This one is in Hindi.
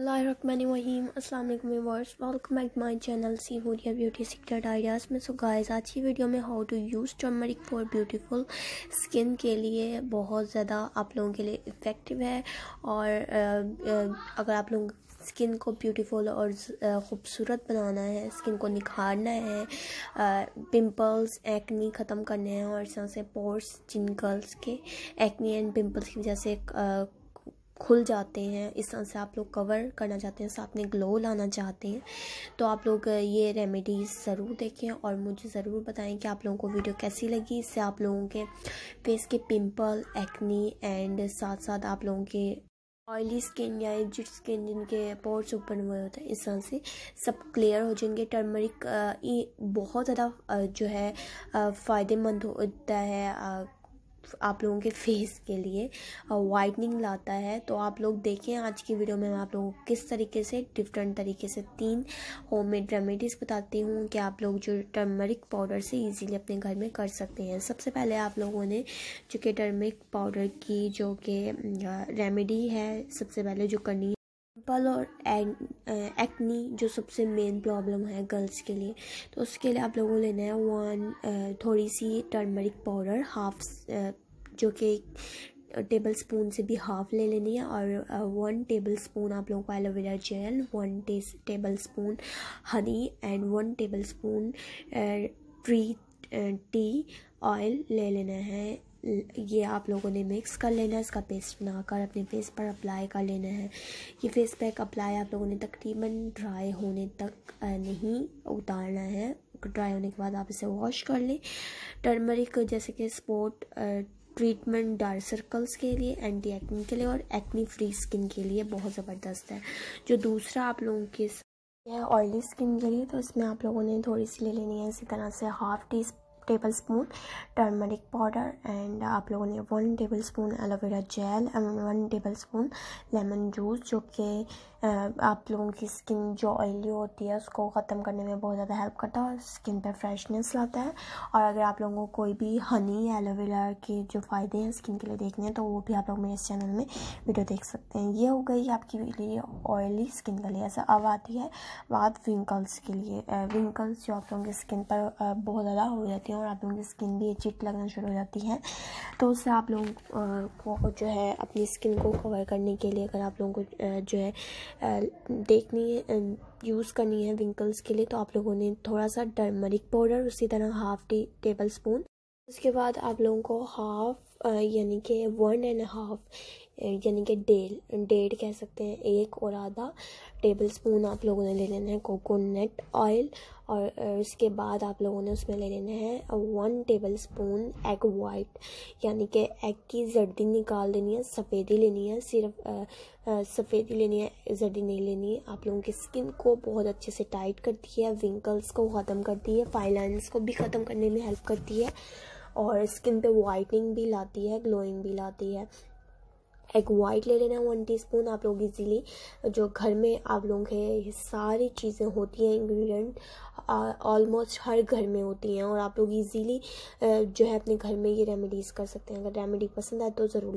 Bismillahirrahmanirrahim अस्सलाम वालेकुम वेलकम बैक माय चैनल सी वूडिया ब्यूटी सीक्रेट आइडियाज़ में सो गाइस आज की वीडियो में how to use turmeric for beautiful skin के लिए बहुत ज़्यादा आप लोगों के लिए इफ़ेक्टिव है और अगर आप लोग स्किन को ब्यूटीफुल और ख़ूबसूरत बनाना है स्किन को निखारना है पिंपल्स एक्नी ख़त्म करने हैं और इस तरह से पोर्स जिन गर्ल्स के एक्नी एंड पिंपल्स की वजह से खुल जाते हैं, इस तरह से आप लोग कवर करना चाहते हैं, साथ में ग्लो लाना चाहते हैं तो आप लोग ये रेमेडीज़ ज़रूर देखें और मुझे ज़रूर बताएँ कि आप लोगों को वीडियो कैसी लगी। इससे आप लोगों के फेस के पिंपल एक्नी एंड साथ साथ आप लोगों के ऑयली स्किन या एजिड स्किन जिनके पोर्ट्स ओपन हुए होते हैं, इस तरह से सब क्लियर हो जाएँगे। टर्मरिक बहुत ज़्यादा जो है फ़ायदेमंद होता है आप लोगों के फेस के लिए वाइटनिंग लाता है। तो आप लोग देखें आज की वीडियो में मैं आप लोगों को किस तरीके से डिफरेंट तरीके से तीन होममेड रेमेडीज़ बताती हूँ कि आप लोग जो टर्मरिक पाउडर से इजीली अपने घर में कर सकते हैं। सबसे पहले आप लोगों ने जो कि टर्मरिक पाउडर की जो कि रेमेडी है, सबसे पहले जो करनी पिंपल और एक्नी जो सबसे मेन प्रॉब्लम है गर्ल्स के लिए। तो उसके लिए आप लोगों को लेना है वन थोड़ी सी टर्मरिक पाउडर हाफ़ जो कि टेबल स्पून से भी हाफ़ ले लेनी है और वन टेबल स्पून आप लोगों को aloe vera gel one table spoon honey and one table spoon free tea oil ले लेना है। ये आप लोगों ने मिक्स कर लेना है, इसका पेस्ट बनाकर, अपने फेस पर अप्लाई कर लेना है। ये फेस पैक अप्लाई आप लोगों ने तकरीबन ड्राई होने तक नहीं उतारना है। ड्राई होने के बाद आप इसे वॉश कर लें। टर्मरिक जैसे कि स्पोर्ट ट्रीटमेंट डार्क सर्कल्स के लिए एंटी एक्नी के लिए और एक्नी फ्री स्किन के लिए बहुत ज़बरदस्त है। जो दूसरा आप लोगों के ऑयली स्किन के लिए तो इसमें आप लोगों ने थोड़ी सी ले लेनी है। इसी तरह से half tea table spoon turmeric powder and आप लोगों ने one table spoon aloe vera gel and one table spoon lemon juice जो कि आप लोगों की स्किन जो ऑयली होती है, उसको ख़त्म करने में बहुत ज़्यादा हेल्प करता है और स्किन पे फ्रेशनेस लाता है। और अगर आप लोगों को कोई भी हनी एलोवेरा के जो फ़ायदे हैं स्किन के लिए देखने हैं तो वो भी आप लोग मेरे इस चैनल में वीडियो देख सकते हैं। ये हो गई आपकी लिए ऑयली स्किन के लिए। ऐसा अब आती है बात विंकल्स के लिए। विंकल्स जो आप लोगों की स्किन पर बहुत ज़्यादा हो जाती हैं और आप लोगों की स्किन भी चिट लगना शुरू हो जाती है। तो उससे आप लोगों को जो है अपनी स्किन को कवर करने के लिए अगर आप लोगों को जो है देखनी है यूज़ करनी है विंकल्स के लिए तो आप लोगों ने थोड़ा सा टर्मरिक पाउडर उसी तरह हाफ़ टी टेबल स्पून उसके बाद आप लोगों को हाफ़ यानी कि वन एंड हाफ़ यानी कि डेढ़ डेढ़ कह सकते हैं, एक और आधा टेबल स्पून आप लोगों ने ले लेना है कोकोनट ऑयल और उसके बाद आप लोगों ने उसमें ले लेना है one table spoon egg white यानी कि एग की जर्दी निकाल देनी है, सफ़ेदी लेनी है, सिर्फ़ सफ़ेदी लेनी है, जर्दी नहीं लेनी है। आप लोगों की स्किन को बहुत अच्छे से टाइट करती है विंकल्स को ख़त्म करती है फाइलाइंस को भी ख़त्म करने में हेल्प करती है। और स्किन पे वाइटनिंग भी लाती है ग्लोइंग भी लाती है। एक वाइट ले लेना वन टी स्पून आप लोग इजीली जो घर में आप लोग के ये सारी चीज़ें होती हैं इंग्रेडिएंट ऑलमोस्ट हर घर में होती हैं और आप लोग इजीली जो है अपने घर में ये रेमेडीज़ कर सकते हैं। अगर रेमेडी पसंद आए तो ज़रूर